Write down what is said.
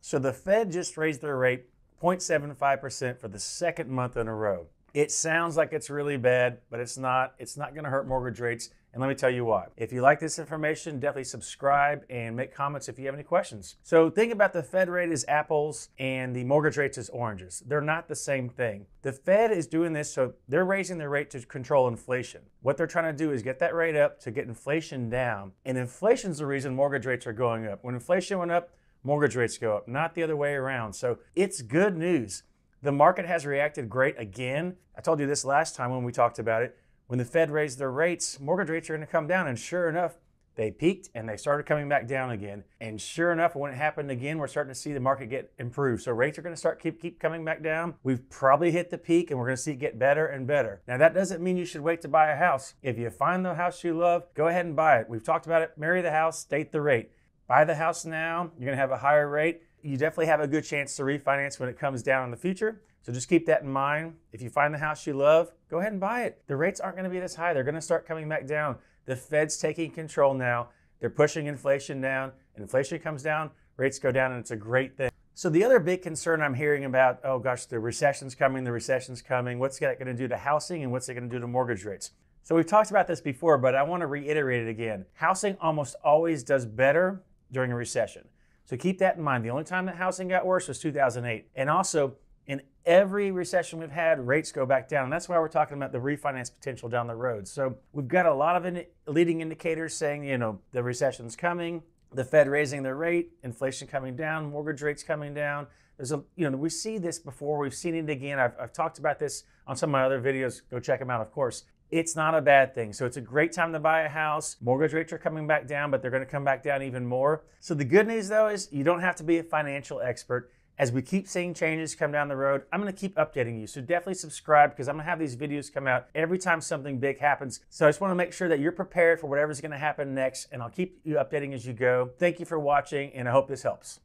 So the Fed just raised their rate 0.75% for the second month in a row. It sounds like it's really bad, but it's not. It's not going to hurt mortgage rates. And let me tell you why. If you like this information, definitely subscribe and make comments if you have any questions. So think about the Fed rate as apples and the mortgage rates as oranges. They're not the same thing. The Fed is doing this so they're raising their rate to control inflation. What they're trying to do is get that rate up to get inflation down. And inflation's the reason mortgage rates are going up. When inflation went up, mortgage rates go up, not the other way around. So it's good news. The market has reacted great again. I told you this last time when we talked about it. When the Fed raised their rates, mortgage rates are going to come down. And sure enough, they peaked and they started coming back down again. And sure enough, when it happened again, we're starting to see the market get improved. So rates are going to start keep keep coming back down. We've probably hit the peak and we're going to see it get better and better. Now that doesn't mean you should wait to buy a house. If you find the house you love, go ahead and buy it. We've talked about it. Marry the house, date the rate. Buy the house now, you're to have a higher rate. You definitely have a good chance to refinance when it comes down in the future. So just keep that in mind. If you find the house you love, go ahead and buy it. The rates aren't to be this high. They're to start coming back down. The Fed's taking control now. They're pushing inflation down. Inflation comes down, rates go down, and it's a great thing. So the other big concern I'm hearing about, oh gosh, the recession's coming, the recession's coming. What's that going to do to housing and what's it going to do to mortgage rates? So we've talked about this before, but I want to reiterate it again. Housing almost always does better during a recession. So keep that in mind. The only time that housing got worse was 2008. And also, in every recession we've had, rates go back down. And that's why we're talking about the refinance potential down the road. So we've got a lot of in- leading indicators saying, you know, the recession's coming, the Fed raising their rate, inflation coming down, mortgage rates coming down. There's a, you know, we see this before. We've seen it again. I've, I've talked about this on some of my other videos. Go check them out, of course it's not a bad thing. So it's a great time to buy a house. Mortgage rates are coming back down, but they're going to come back down even more. So the good news though is you don't have to be a financial expert. As we keep seeing changes come down the road, I'm going to keep updating you. So definitely subscribe because I'm to have these videos come out every time something big happens. So I just want to make sure that you're prepared for whatever's to happen next, and I'll keep you updating as you go. Thank you for watching, and I hope this helps.